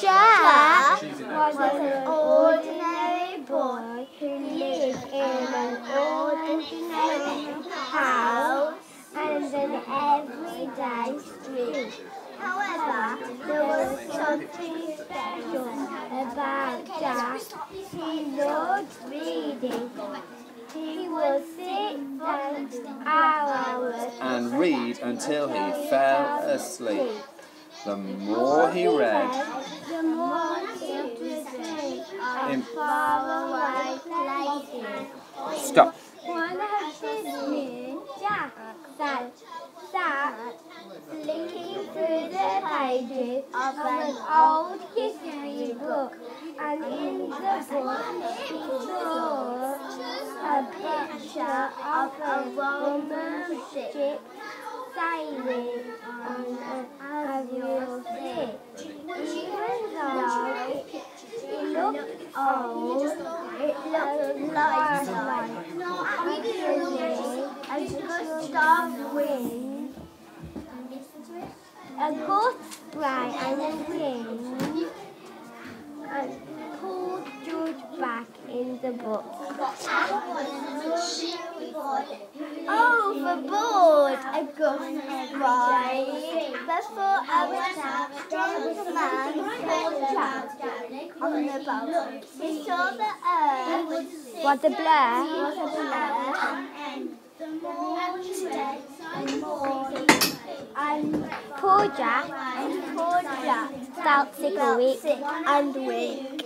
Jack was an ordinary boy who lived in an ordinary house and an everyday street. However, there was something special about Jack. He loved reading. He would sit and read until he fell asleep. The more he read, the more he would think of faraway places. stop. One afternoon, Jack sat, sat through the pages of an old history book, and in the book he saw a picture of a Roman ship sailing on a real sea. Even though it it looked like a of wind, a gust sprang and a wind, and pulled George back in the book. Overboard, a gust sprang before a strong man called Jack on the. He saw the earth a blur, a blur, and poor Jack, felt sick and weak and weak.